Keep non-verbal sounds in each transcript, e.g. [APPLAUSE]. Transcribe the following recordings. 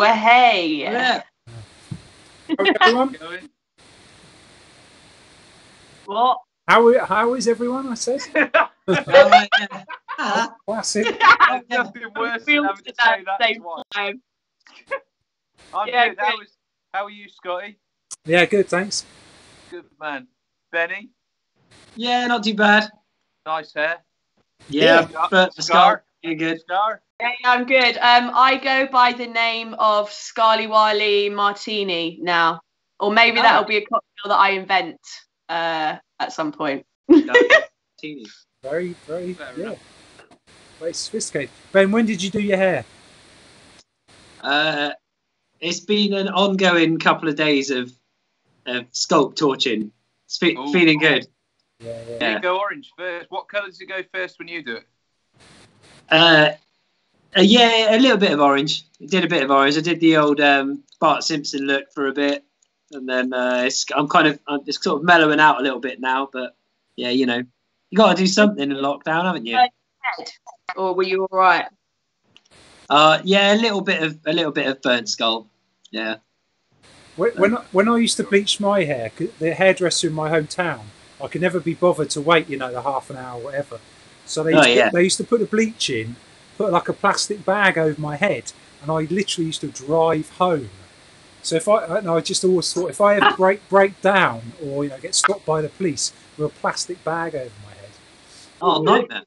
Way. Yeah. Okay, everyone? [LAUGHS] Going. What? How, how is everyone? I said. Oh, [LAUGHS] yeah. Classic. [LAUGHS] There's nothing worse than having to to that say that same twice. time. I'm Yeah, good. How, great. is, how are you, Scotty? Yeah, good. Thanks. Good man. Benny, yeah, not too bad. nice hair. Yeah, Yeah. but the Scar. scar, you're good. Scar. Yeah, I'm good. Um, I go by the name of Scarly Wiley Martini now, or maybe Oh. that'll be a cocktail that I invent uh, at some point. [LAUGHS] Teeny. Very, very, Fair yeah. enough. Very sophisticated. Ben, when did you do your hair? Uh, it's been an ongoing couple of days of, of sculpt torching. It's fe- Ooh. feeling good. Yeah, yeah. Yeah. You go orange first. What colour does it go first when you do it? Uh, uh, yeah, a little bit of orange. I did a bit of orange. I did the old um, Bart Simpson look for a bit, and then uh, it's, I'm kind of I'm just sort of mellowing out a little bit now. But yeah, you know, you got to do something in lockdown, haven't you? Or were you all right? Uh, yeah, a little bit of a little bit of burnt skull. Yeah. When, when, I, when I used to bleach my hair, the hairdresser in my hometown, I could never be bothered to wait, you know, the half an hour or whatever. So they Oh, used, to, yeah. they used to put the bleach in, put like a plastic bag over my head, and I literally used to drive home. So if I, and I just always thought if I ever break break down or you know get stopped by the police with a plastic bag over my head. Oh, nightmare.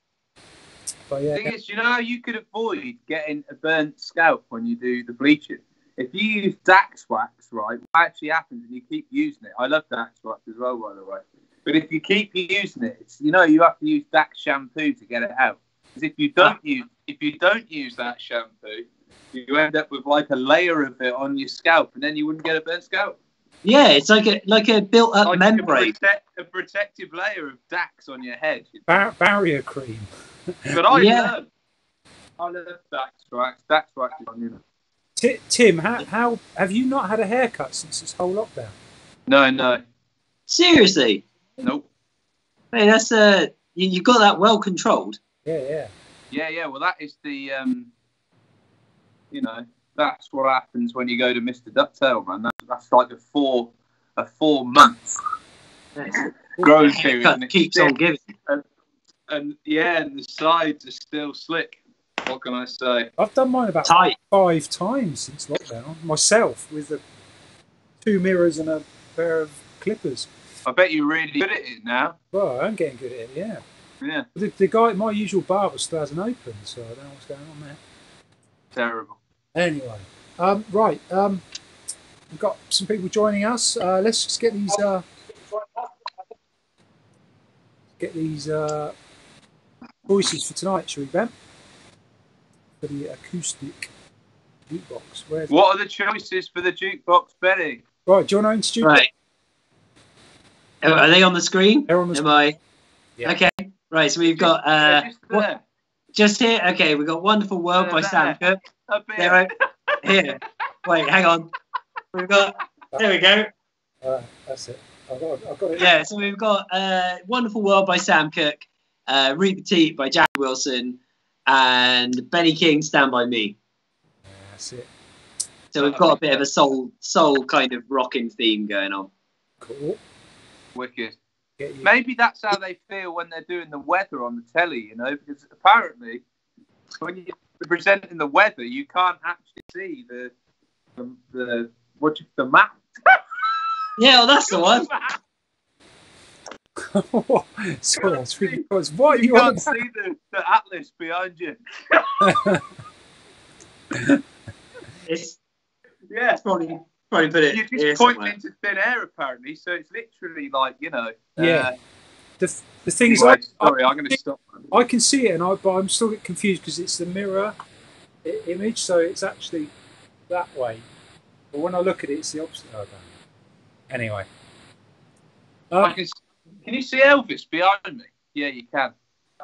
But The yeah, thing is, you know how you could avoid getting a burnt scalp when you do the bleaching? If you use Dax wax, right, what actually happens and you keep using it, I love Dax wax as well, by the way. But if you keep using it, it's, you know you have to use Dax shampoo to get it out. Because if you don't use if you don't use that shampoo, you end up with like a layer of it on your scalp, and then you wouldn't get a burnt scalp. Yeah, it's like a like a built up Like membrane. A, protect, a protective layer of Dax on your head. bar- barrier cream. But I Yeah. love, I love Dax wax. Dax wax is on you know. Ti Tim, how, how have you not had a haircut since this whole lockdown? No, no, Seriously, nope. hey, that's uh, you, you got that well controlled. Yeah, yeah. Yeah, yeah. Well, that is the, um, you know, that's what happens when you go to Mr. Ducktail, man. That's, that's like a four, a four month growing [LAUGHS] period, and, Cut keeps on thick, giving. and yeah, and the sides are still slick. What can I say? I've done mine about Tight. five times since lockdown myself with the two mirrors and a pair of clippers. I bet you're really good at it now. Well, I'm getting good at it, yeah. Yeah, The, the guy at my usual barber still hasn't opened, so I don't know what's going on there. terrible. Anyway, um, right, um, we've got some people joining us. Uh, let's just get these. Uh, get these uh, voices for tonight, shall we, Ben? For the acoustic jukebox. Where's What are the choices for the jukebox, Benny? right? Do you want to introduce? Right. Are they on the screen? They're on the Am I? Yeah. Okay. Right. So we've got uh, just what- just here. Okay, we've got "Wonderful World" by Sam there. Cooke. Up here. Wait, hang on. We've got. There we go. Uh, that's it. I've got, I've got it. Yeah. So we've got uh, "Wonderful World" by Sam Cooke, uh, "Reet Petite" by Jack Wilson, and Benny King "Stand by Me." That's it. So we've got a bit of a soul, soul kind of rocking theme going on. Cool. Wicked. Get you. Maybe that's how they feel when they're doing the weather on the telly, you know, because apparently when you're presenting the weather, you can't actually see the the, the what the map. [LAUGHS] Yeah, well, that's the [LAUGHS] one. Sorry, [LAUGHS] that's really. What You you can't about? see the, the atlas behind you. It's, Yeah, it's probably probably put it you're here just pointing somewhere. into thin air apparently, so it's literally like you know. Yeah. The, the thing Uh, is, anyway, I, sorry, I'm going to stop. I can see it, and I, but I'm still get confused because it's the mirror image, so it's actually that way. But when I look at it, it's the opposite. Oh, damn. Anyway, I uh, can, can you see Elvis behind me? Yeah, you can.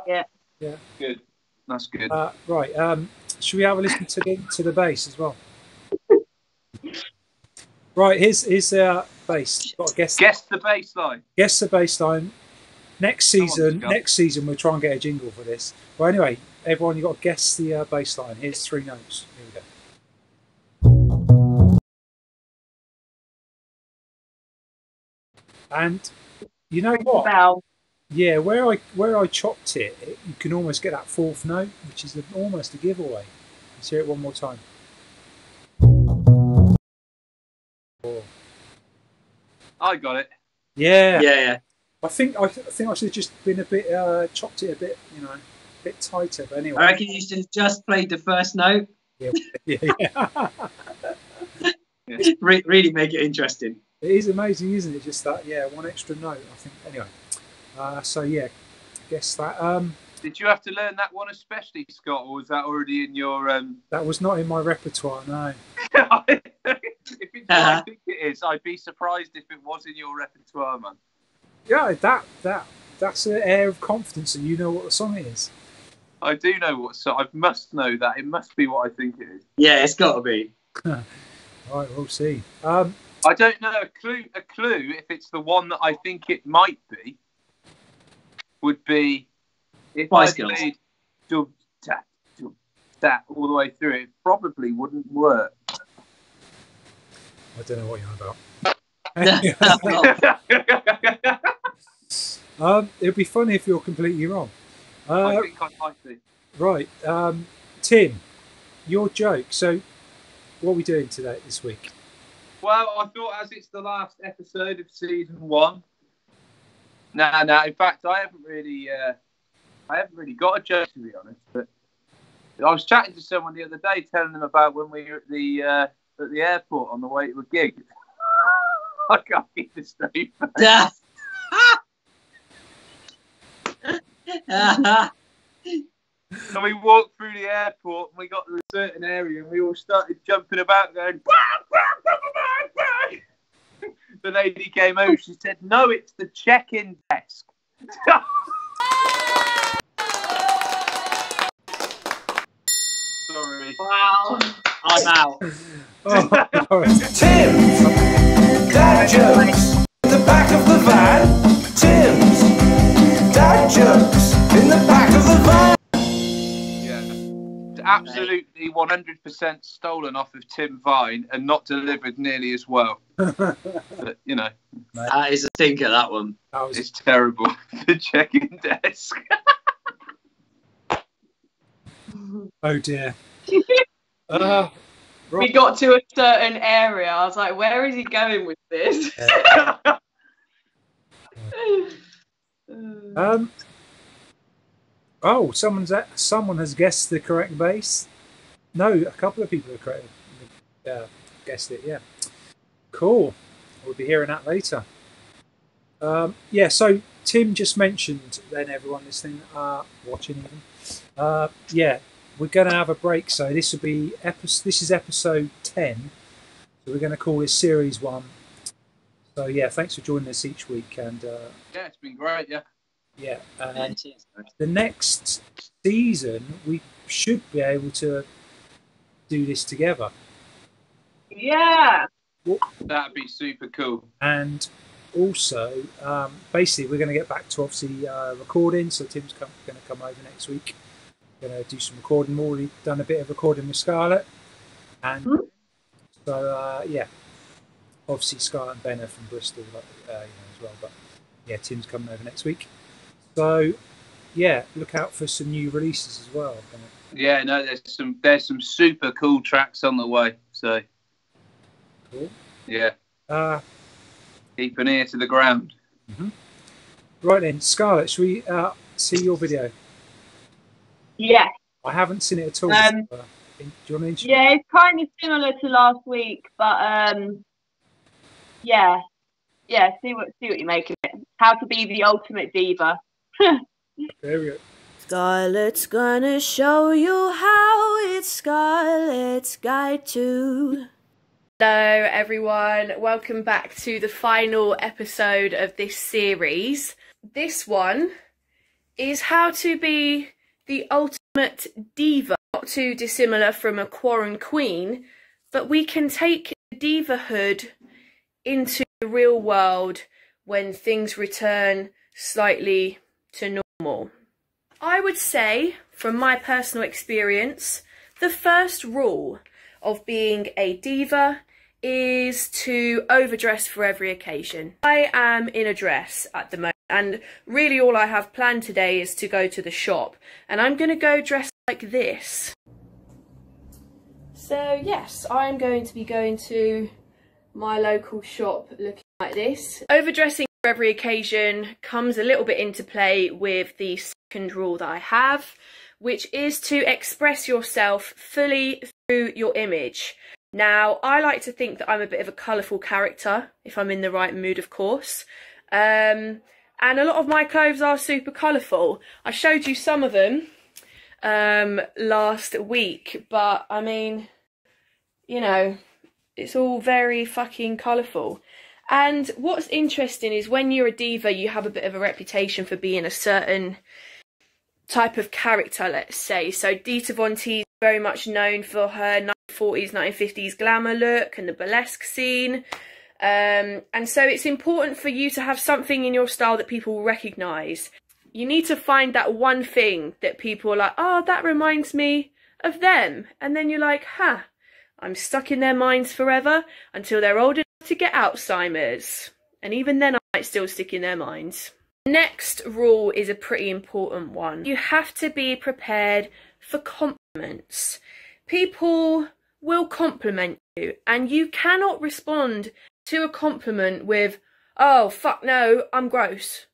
Yeah. Yeah. Good. That's good. uh, right. Um, should we have a listen to the to the bass as well? Right, here's here's our bass. Got to guess. Guess the bassline. Guess the bassline. Next season, on, next season we'll try and get a jingle for this. But well, anyway, everyone, you have got to guess the uh, bassline. Here's three notes. Here we go. And you know what? Bow. Yeah, where I where I chopped it, it, you can almost get that fourth note, which is a, almost a giveaway. Let's hear it one more time. Oh. I got it. Yeah, Yeah, yeah. I think I, th- I think I should have just been a bit uh, chopped it a bit, you know, a bit tighter. But anyway, I reckon you should have just played the first note. yeah, [LAUGHS] yeah. [LAUGHS] Re- really make it interesting. it is amazing, isn't it? Just that, yeah, one extra note. I think. Anyway, uh, so yeah, I guess that um, Did you have to learn that one especially, Scott, or was that already in your? Um... that was not in my repertoire. No. [LAUGHS] if it's what I Uh-huh. think it is, I'd be surprised if it was in your repertoire, man. Yeah, that that that's an air of confidence that you know what the song is. I do know what so I must know that. It must be what I think it is. Yeah, it's got to be. All [LAUGHS] right, we'll see. Um, I don't know. A clue, a clue, if it's the one that I think it might be, would be if Spice I Girls. played dub tap dub tap all the way through. It probably wouldn't work. I don't know what you're on about. [LAUGHS] Um, it'd be funny if you're completely wrong. I Uh, think I might be. right, um, Tim, your joke. So, what are we doing today this week? Well, I thought as it's the last episode of season one. Nah, nah. In fact, I haven't really, uh, I haven't really got a joke to be honest. But I was chatting to someone the other day, telling them about when we were at the uh, at the airport on the way to a gig. [LAUGHS] I can't keep this straight. [LAUGHS] And we walked through the airport and we got to a certain area and we all started jumping about going. [LAUGHS] The lady came over, she said, No, it's the check in desk. Sorry. Wow. I'm out. [LAUGHS] Oh, all right. Tim's dad jokes in the back of the van. Tim's dad jokes in the back of the van. Yeah. Absolutely 100% stolen off of Tim Vine and not delivered nearly as well. [LAUGHS] But, you know, That is a stinker, that one. That was it's terrible. [LAUGHS] the check in desk. oh dear. Uh, We got to a certain area. I was like, where is he going with this? [LAUGHS] Um. Oh, someone's at, someone has guessed the correct bass. No, a couple of people have correct, uh, guessed it. Yeah, cool. We'll be hearing that later. Um, yeah. So Tim just mentioned. Then everyone listening, uh, watching even. Uh, yeah, we're going to have a break. So this will be episode. This is episode ten. So we're going to call this series one. So yeah, thanks for joining us each week, and uh, yeah, it's been great, yeah. yeah, Yeah, and cheers, the next season we should be able to do this together yeah. That'd be super cool. and also um, basically we're going to get back to obviously uh, recording so tim's come, going to come over next week going to do some recording We've already done a bit of recording with scarlett and Mhm. so uh, yeah obviously scarlett and ben are from bristol uh, you know, as well but yeah tim's coming over next week so yeah look out for some new releases as well Gonna- Yeah, no, there's some there's some super cool tracks on the way. So Cool. yeah, uh, keep an ear to the ground. Right then, Scarlett, shall we uh, see your video? Yeah. I haven't seen it at all. Um, do you want to introduce Yeah, it's kind of similar to last week, but um, yeah, yeah. See what see what you make of it. How to be the ultimate diva. [LAUGHS] There we go. Scarlett's gonna show you how it's Scarlett's Guide to. Hello, everyone. Welcome back to the final episode of this series. This one is how to be the ultimate diva. Not too dissimilar from a quarren queen, but we can take divahood into the real world when things return slightly to normal. I would say, from my personal experience, the first rule of being a diva is to overdress for every occasion. I am in a dress at the moment, and really all I have planned today is to go to the shop, and I'm going to go dressed like this. So yes, I'm going to be going to my local shop looking like this. Overdressing for every occasion comes a little bit into play with the second rule that I have, which is to express yourself fully through your image. Now, I like to think that I'm a bit of a colourful character, if I'm in the right mood, of course. Um, and a lot of my clothes are super colourful. I showed you some of them um, last week, but I mean, you know, it's all very fucking colourful. And what's interesting is when you're a diva, you have a bit of a reputation for being a certain type of character, let's say. So Dita Von Teese is very much known for her 1940s, 1950s glamour look and the burlesque scene. Um, and so it's important for you to have something in your style that people recognise. You need to find that one thing that people are like, oh, that reminds me of them. And then you're like, huh, I'm stuck in their minds forever until they're old enough to get Alzheimer's. And even then, I might still stick in their minds. Next rule is a pretty important one. You have to be prepared for compliments. People will compliment you, and you cannot respond to a compliment with, oh, fuck no, I'm gross.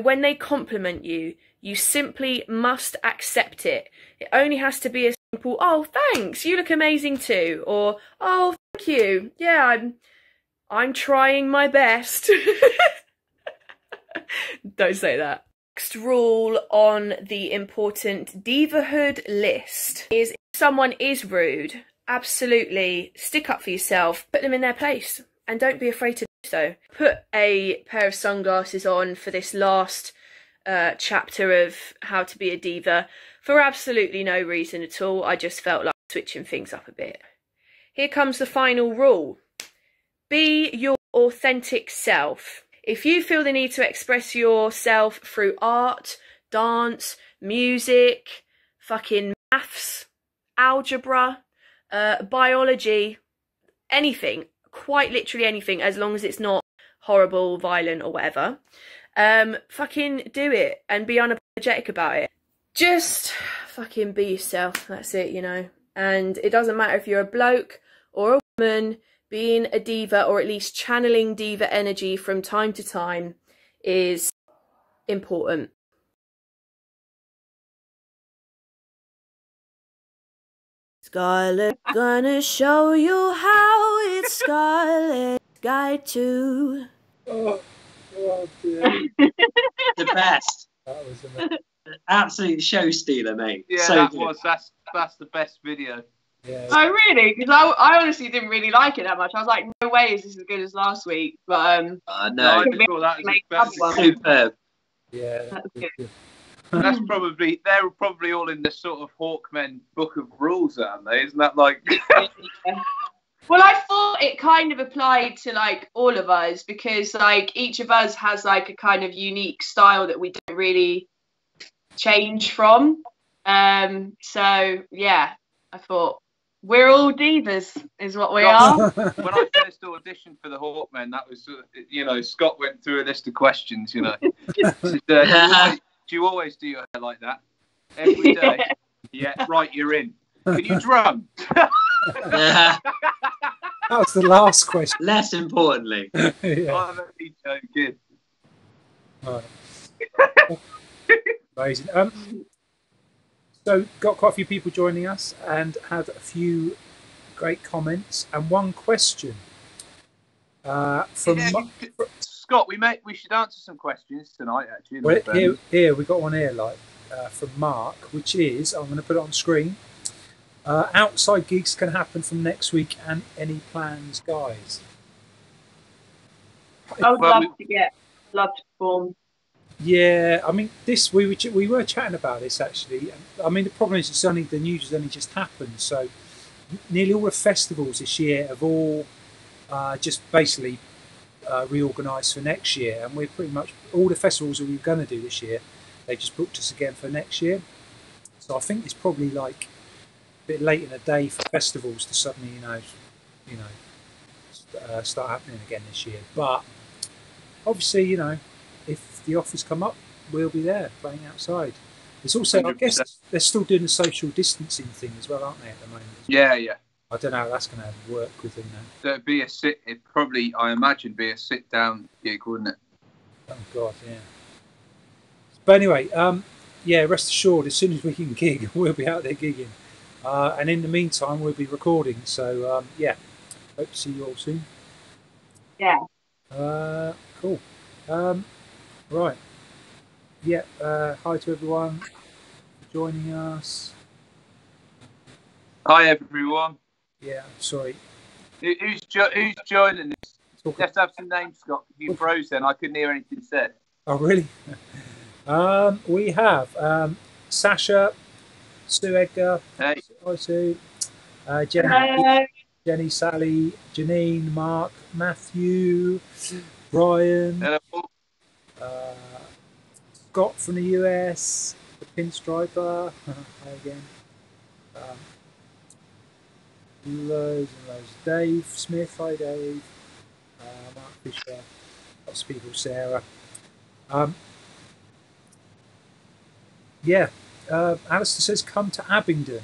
When they compliment you, you simply must accept it. It only has to be a simple, oh, thanks, you look amazing too, or oh, thank you, yeah, I'm, I'm trying my best. [LAUGHS] Don't say that. Next rule on the important divahood list is if someone is rude, absolutely stick up for yourself, put them in their place, and don't be afraid to do so. Put a pair of sunglasses on for this last uh, chapter of how to be a diva for absolutely no reason at all. I just felt like switching things up a bit. Here comes the final rule. Be your authentic self. If you feel the need to express yourself through art, dance, music, fucking maths, algebra, uh, biology, anything, quite literally anything, as long as it's not horrible, violent, or whatever, um, fucking do it and be unapologetic about it. Just fucking be yourself. That's it, you know. And it doesn't matter if you're a bloke or a woman, being a diva or at least channeling diva energy from time to time is important. Scarlett gonna show you how it's Scarlett Guide to. Oh, oh dear. The best. That was amazing. Absolute show stealer, mate. Yeah, so that good. was that's that's the best video. Yeah. Oh really? Because I, I honestly didn't really like it that much. I was like, no way is this as good as last week. But um, Oh, No, I no, just thought that was Make the best. up one. superb. Yeah. That's that good. good. That's probably they're probably all in the sort of Hawkmen book of rules, aren't they? Isn't that like? Well, I thought it kind of applied to like all of us because like each of us has like a kind of unique style that we don't really change from. Um, so yeah, I thought we're all divas, is what we are. [LAUGHS] when I first auditioned for the Hawkmen, that was uh, you know Scott went through a list of questions. You know, [LAUGHS] Said, uh, do, you always, do you always do your hair like that every day? [LAUGHS] yeah, right. You're in. Can you [LAUGHS] drum? Yeah. [LAUGHS] That was the last question. Less importantly, yeah. I'm only joking. Right. Amazing. Um, so, got quite a few people joining us and had a few great comments and one question uh, from. Yeah, Ma- you could- Scott, we may we should answer some questions tonight. Actually, well, here, here we got one here, like uh, from Mark, which is I'm going to put it on screen. Uh, outside gigs can happen from next week, and any plans, guys? I would Well, love we- to get love to perform. Yeah, I mean, this we were we were chatting about this actually. I mean, the problem is it's only the news has only just happened, so nearly all the festivals this year have all uh, just basically uh, reorganised for next year, and we're pretty much all the festivals that we were going to do this year. They just booked us again for next year, so I think it's probably like a bit late in the day for festivals to suddenly, you know, you know, uh, start happening again this year. But obviously, you know, if the offers come up, we'll be there playing outside. It's also, I guess, they're still doing the social distancing thing as well, aren't they, at the moment? Yeah, yeah. I don't know how that's going to work with them now. So it'd be a sit. It probably, I imagine, be a sit down gig, wouldn't it? Oh God, yeah. But anyway, um, yeah. Rest assured, as soon as we can gig, [LAUGHS] we'll be out there gigging. Uh, and in the meantime, we'll be recording. So um, yeah, hope to see you all soon. Yeah. Uh, cool. Um, right. Yeah. Uh, hi to everyone joining us. Hi everyone. Yeah. Sorry. Who's jo- who's joining us? Talk- You have have some names, Scott. You froze then. I couldn't hear anything said. Oh, really? [LAUGHS] um, we have um, Sasha, Sue Edgar, Hey, Hi Sue, uh, Jenny, Hello. Jenny, Sally, Janine, Mark, Matthew, Brian, hello. uh, Scott from the US, the Pinstriper, [LAUGHS] hi again. Um, loads and loads. Dave Smith, hi Dave. Uh, Mark Fisher, lots of people, Sarah. Um, yeah, uh, Alistair says come to Abingdon.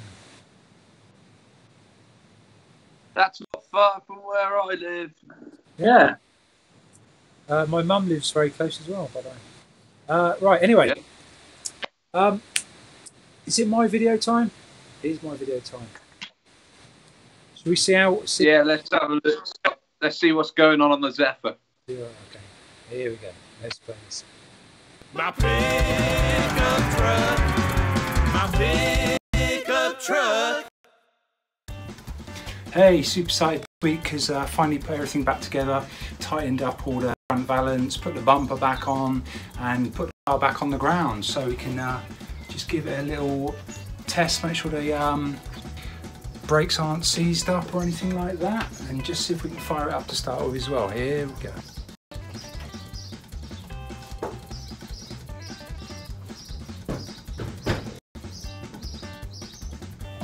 That's not far from where I live. Yeah. Uh, my mum lives very close as well, by the way. Uh, right, anyway. Um, is it my video time? It is my video time. Should we see how. See, Yeah, let's have a look. Let's see what's going on on the Zephyr. Yeah, okay. Here we go. Let's play this. My pickup truck. My pickup truck. Hey, super excited week because uh, finally put everything back together, tightened up all the front balance, put the bumper back on, and put the car back on the ground so we can uh, just give it a little test, make sure the um, brakes aren't seized up or anything like that, and just see if we can fire it up to start with as well. Here we go.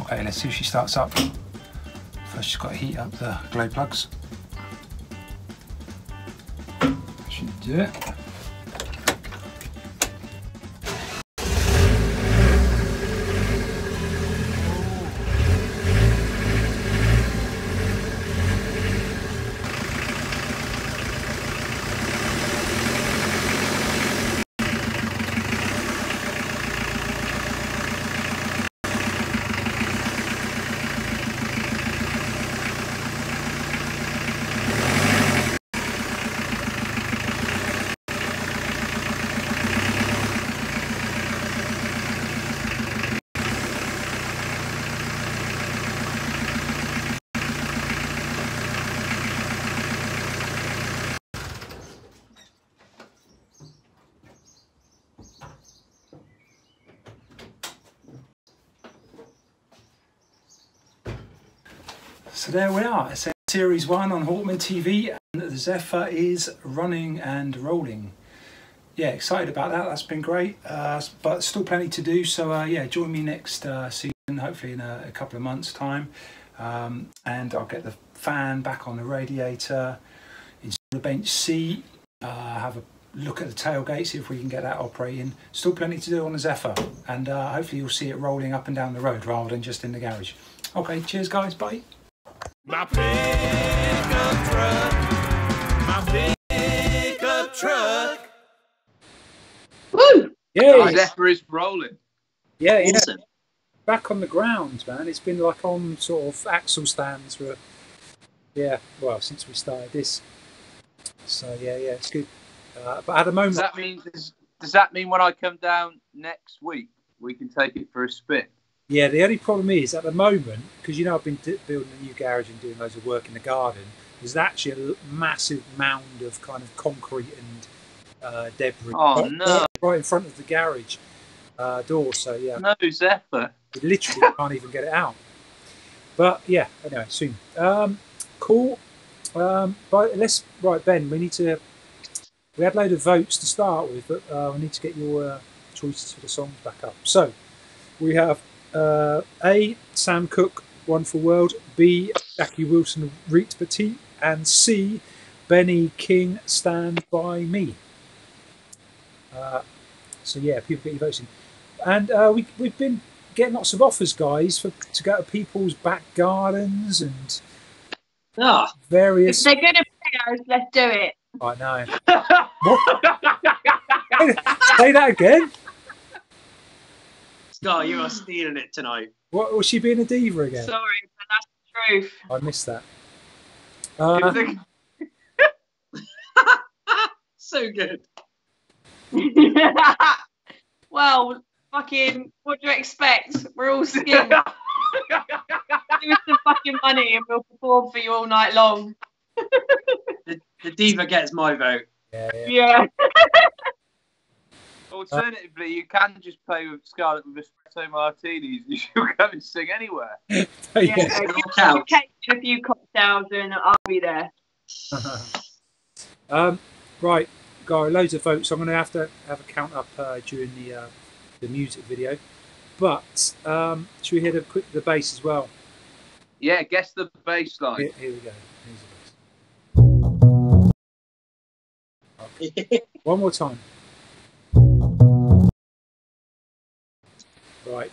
Okay, let's see if she starts up. First, she's got to heat up the glow plugs. Should do it. So there we are. Series 1 on Hawkmen TV, and the Zephyr is running and rolling. Yeah, excited about that. That's been great, uh, but still plenty to do. So, uh, yeah, join me next uh, season, hopefully in a, a couple of months' time. Um, and I'll get the fan back on the radiator, install the bench seat, uh, have a look at the tailgate, see if we can get that operating. Still plenty to do on the Zephyr, and uh, hopefully you'll see it rolling up and down the road rather than just in the garage. Okay, cheers, guys. Bye. My pickup truck. My pickup truck. Woo! Yeah, The Zephyr is rolling. yeah, yeah. Awesome. Back on the ground, man. It's been like on sort of axle stands for, yeah, well, since we started this. So yeah, yeah, it's good. Uh, but at the moment, Does that mean does, does that mean when I come down next week we can take it for a spin? Yeah, the only problem is at the moment because you know I've been d- building a new garage and doing loads of work in the garden. There's actually a l- massive mound of kind of concrete and uh, debris Oh, right, no. right in front of the garage uh, door. So yeah, No Zephyr. you literally [LAUGHS] can't even get it out. But yeah, anyway, soon. Um, cool. Um, but let's right, Ben. We need to. We had a load of votes to start with, but uh, we need to get your uh, choices for the songs back up. So we have uh, A. Sam Cooke, Wonderful World. B. Jackie Wilson, Reet Petite. and C. Benny King Stand By Me. Uh, so yeah, people get your votes in. And uh, we, we've been getting lots of offers, guys, for to go to people's back gardens and If various. they're gonna pay us, let's do it. I know. [LAUGHS] Say that again. Scar, you are stealing it tonight. What was she being a diva again? Sorry, but that's the truth. I missed that. Uh, [LAUGHS] So good. [LAUGHS] well, fucking, what do you expect? We're all skilled. [LAUGHS] Give us some fucking money and we'll perform for you all night long. The, the diva gets my vote. yeah, yeah. Yeah. Alternatively, you can just play with Scarlett with espresso martinis and she'll come and sing anywhere. [LAUGHS] yeah. yeah. Give us a Couch. cake and a few cocktails and I'll be there. [LAUGHS] um, right, got loads of votes. I'm going to have to have a count up uh, during the uh, the music video. But um, should we hear the quick the bass as well? Yeah, guess the bass line. Here, here we go. Here's the bass. [LAUGHS] One more time. Right,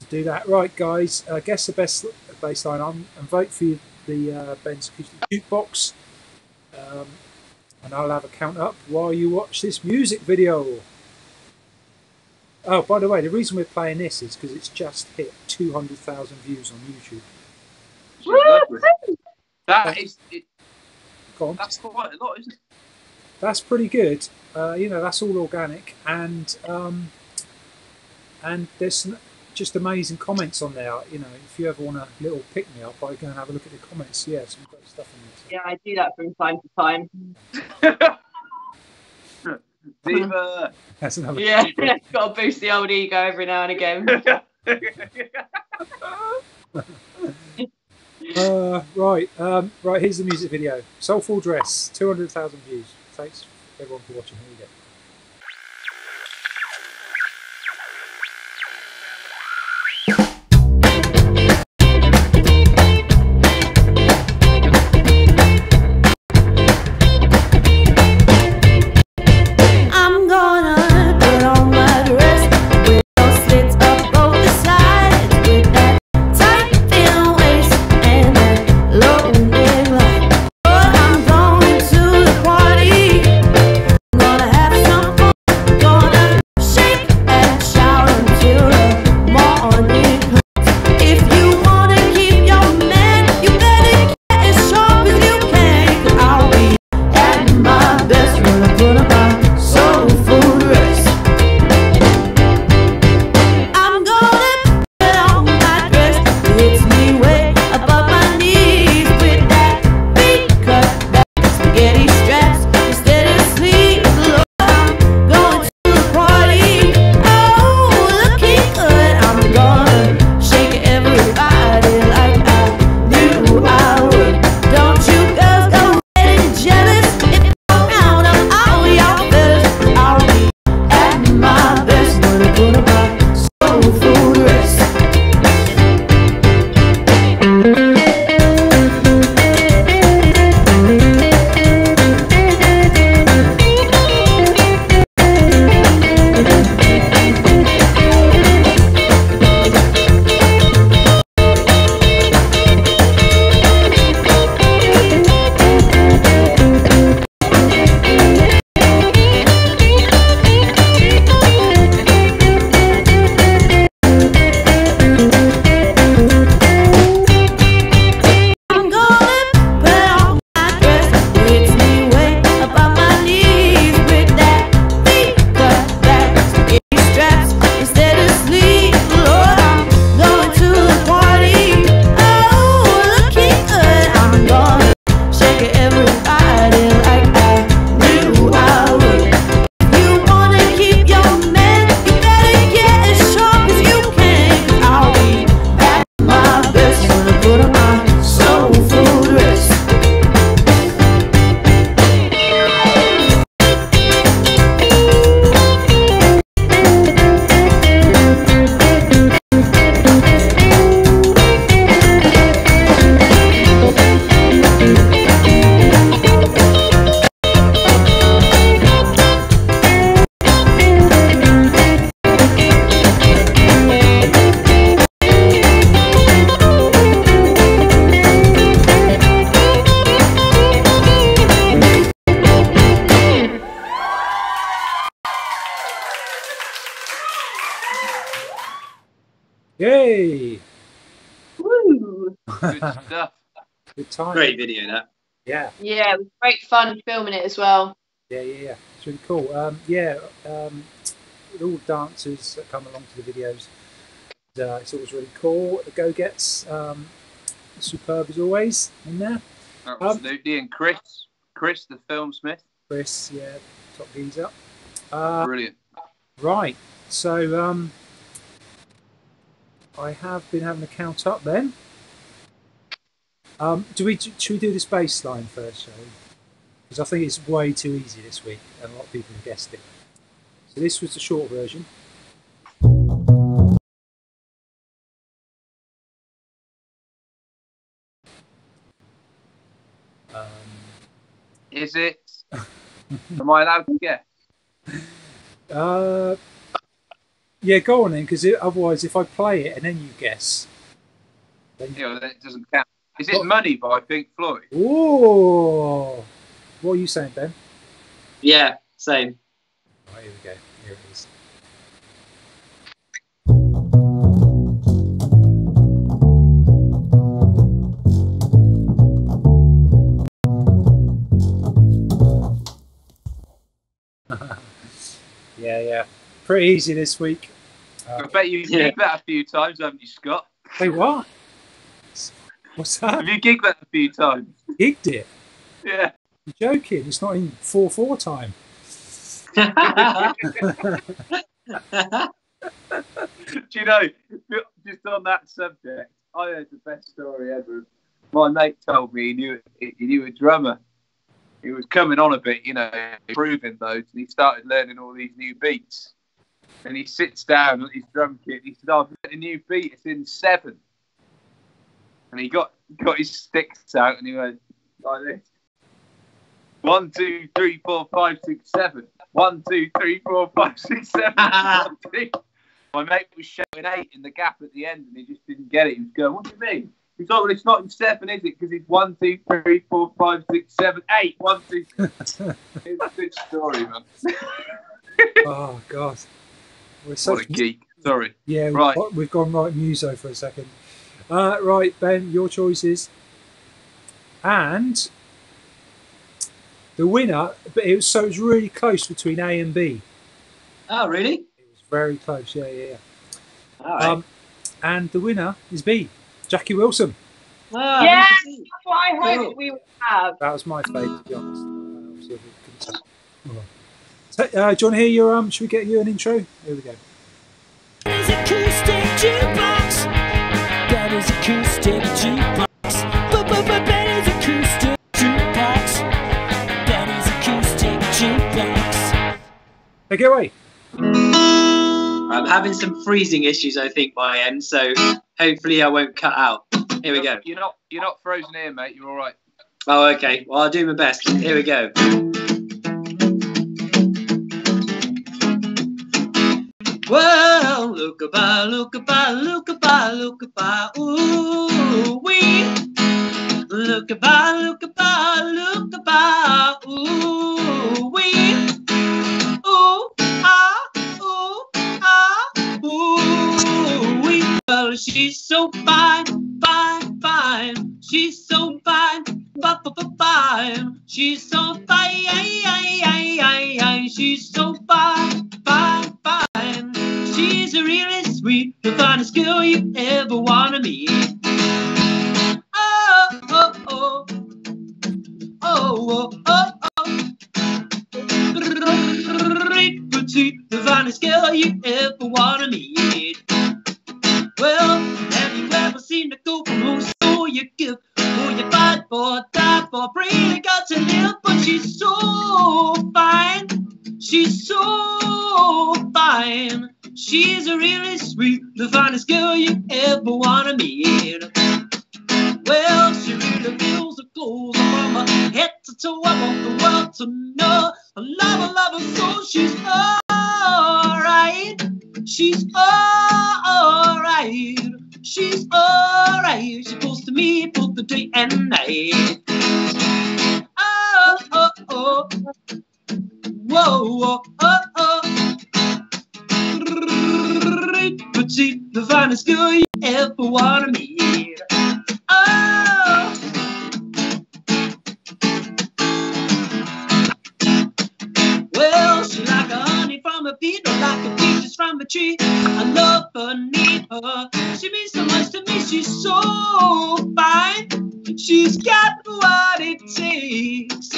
to do that. Right, guys, uh, guess the best bass line on and vote for the uh, Ben's Acoustic Jukebox. Um, and I'll have a count up while you watch this music video. Oh, by the way, the reason we're playing this is because it's just hit 200,000 views on YouTube. That is, it, that's quite a lot, isn't it? that's pretty good. Uh, you know, that's all organic, and um, and there's some just amazing comments on there. You know, if you ever want a little pick me up, I go and have a look at the comments. Yeah, some great stuff in there. Yeah, I do that from time to time. [LAUGHS] Diva. [LAUGHS] That's another. Yeah, [LAUGHS] got to boost the old ego every now and again. Uh, right, um, right. Here's the music video. Soulful Dress, two hundred thousand views. Thanks everyone for watching. Good stuff. Good time. Great video that. Yeah, Yeah, it was great fun filming it as well. yeah, yeah, yeah. It's really cool. Um, yeah, um, all the dancers that come along to the videos, uh, it's always really cool. The Go Gets, um, superb as always in there. Absolutely. and Chris, Chris, the film smith, Chris, yeah, top geezer. Uh, brilliant. Right. So um, I have been having a count up then. Um, do we should we do this bassline first, shall we? Because I think it's way too easy this week, and a lot of people have guessed it. So this was the short version. Um, Is it? [LAUGHS] Am I allowed to guess? uh, yeah, go on then, because otherwise, if I play it and then you guess, then You know, then it doesn't count. Is it Money by Pink Floyd? Oh, what are you saying, Ben? Yeah, same. Right, here we go. Here it is. [LAUGHS] yeah, yeah. Pretty easy this week. I Uh, bet you've Yeah. that a few times, haven't you, Scott? hey, what? What's that? Have you gigged that a few times? Gigged it? Yeah. You're joking. It's not in 4 4 time. [LAUGHS] Do you know, just on that subject, I heard the best story ever. My mate told me he knew he knew a drummer. He was coming on a bit, you know, improving loads, and he started learning all these new beats. And he sits down at his drum kit. And he said, "Oh, "I've got a new beat. It's in seven. And he got got his sticks out and he went like this: one, two, three, four, five, six, seven. One, two, three, four, five, six, seven. One, [LAUGHS] two. My mate was shouting eight in the gap at the end, and he just didn't get it. He was going, "What do you mean?" He's like, "Well, it's not in seven, is it? Because it's one, two, three, four, five, six, seven, eight. One, two." It's a good story, man. [LAUGHS] Oh, God. We're What a geek. Sorry. Yeah, Right. we've gone right muso for a second. Uh, right, Ben, your choices. And the winner, but it was so it was really close between A and B. oh, really? It was very close, yeah, yeah, All yeah. right. Um, and the winner is B, Jackie Wilson. Ah, Yeah. That's what I hoped Cool. we would have. That was my favourite, to be honest. Uh, obviously, I couldn't tell. Oh. So, uh, do you want to hear your um? Should we get you an intro? Here we go. Acoustic jukebox. Daddy's acoustic jukebox. Daddy's acoustic jukebox. Take it away. I'm having some freezing issues, I think, by end. So hopefully I won't cut out. Here we go. You're not. You're not frozen here, mate. You're all right. Oh, okay. Well, I'll do my best. Here we go. Well, look about, look about, look about, look about, ooh wee. Look about, look about, look about, ooh wee. Ooh ah, ooh ah, ooh wee. Well, she's so fine, fine, fine. She's so fine, fi- fi- fi- fine. She's so fine, she's so fine, fine, fine. She's really sweet, the finest girl you ever wanna meet. Finest girl you ever wanna meet. Well, have you ever seen a from whose soul you give, who you fight for, die for, really got to live? But she's so fine, she's so fine. She's a really sweet, the finest girl you ever wanna meet. Well, she really feels the clothes from her head to toe. I want the world to know. I love her, love her so she's alright. She's alright. She's alright. She's close to me both the day and night. Oh, oh, oh. Whoa, oh, oh, oh. Petite, the finest girl you ever wanna meet. Oh. Well, she like a honey from a bee, or like a peaches from a tree. I love her, her. She means so much to me. She's so fine. She's got what it takes.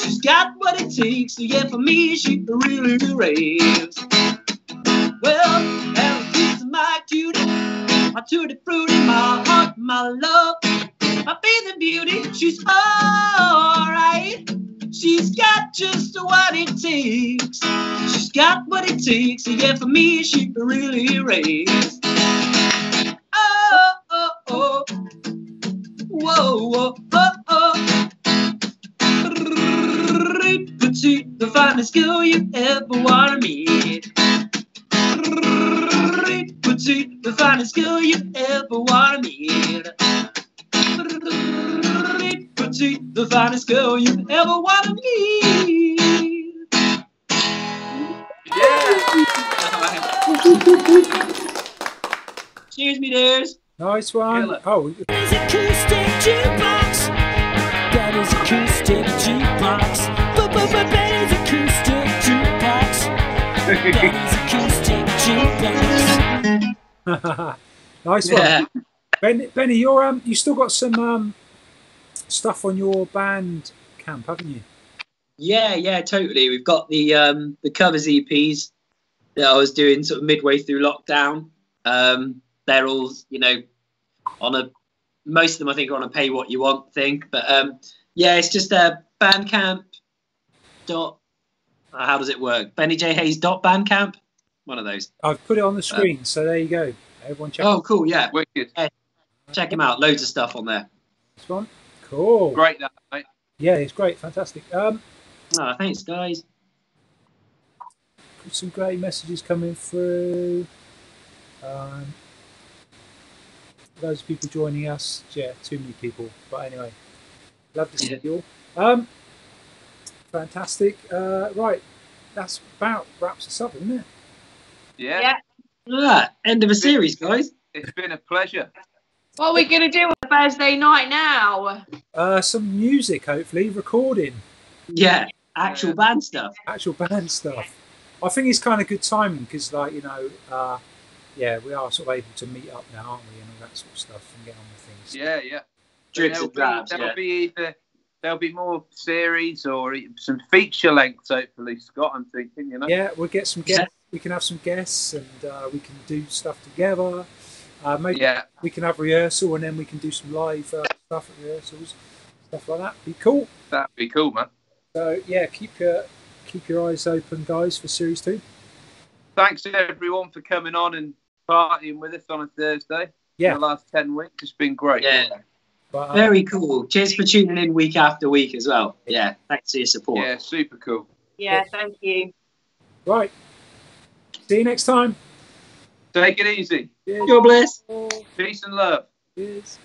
She's got what it takes. So yeah, for me, she really raves. Well, have a my cutie, my tutti frutti, my heart, my love, my bathing beauty. She's alright. She's got just what it takes. She's got what it takes. Yeah, for me, she can really raves. Oh, oh, oh. Whoa, whoa, oh, oh. Petite, the finest girl you ever wanna meet. Petite, the finest girl you ever wanna meet. Petite, the finest girl you Nice one. Killer. Oh, Daddy's acoustic jukebox. Daddy's acoustic jukebox. Daddy's acoustic jukebox. Daddy's acoustic jukebox. [LAUGHS] nice one. Yeah. Ben, Benny, you're um, you still got some um, stuff on your band camp, haven't you? Yeah, yeah, totally. We've got the um, the covers EPs that I was doing sort of midway through lockdown. Um, they're all, you know, on a most of them I think are on a pay what you want thing. But um, yeah, it's just a Bandcamp dot. uh, how does it work? Benny J Hayes dot Bandcamp. One of those. I've put it on the screen, so there you go. Everyone check Oh, cool. Yeah, Wicked. check him out. Loads of stuff on there. this one. Cool. Great, that, mate. Yeah, it's great, fantastic. Um, Oh, thanks, guys. some great messages coming through. Um, those people joining us, yeah, too many people. But anyway, love to see you all. Um, fantastic. Uh, right, that's about wraps us up, isn't it? Yeah. Yeah. Ah, end of a series, guys. It's been a pleasure. What are we gonna do on Thursday night now? Uh, some music, hopefully, recording, Yeah, actual band stuff. actual band stuff. I think it's kind of good timing because, like, you know, uh, yeah, we are sort of able to meet up now, aren't we, and all that sort of stuff, and get on with things. Yeah, yeah. Drips there'll and drabs. Be, there'll Yeah. be either there'll be more series or e- some feature lengths. Hopefully, Scott. I'm thinking, you know. Yeah, we'll get some Yeah. guests. We can have some guests, and uh, we can do stuff together. Uh, maybe Yeah. we can have rehearsal, and then we can do some live uh, stuff at rehearsals, stuff like that. Be cool. That'd be cool, man. So yeah, keep your keep your eyes open, guys, for series two. Thanks everyone for coming on and partying with us on a Thursday. Yeah. For the last ten weeks, it's been great. Yeah. But uh, Very cool. Cheers for tuning in week after week as well. Yeah, thanks for your support. Yeah, super cool. Yeah, thank you. right, see you next time. Take it easy. Cheers. God bless. Peace and love. Cheers.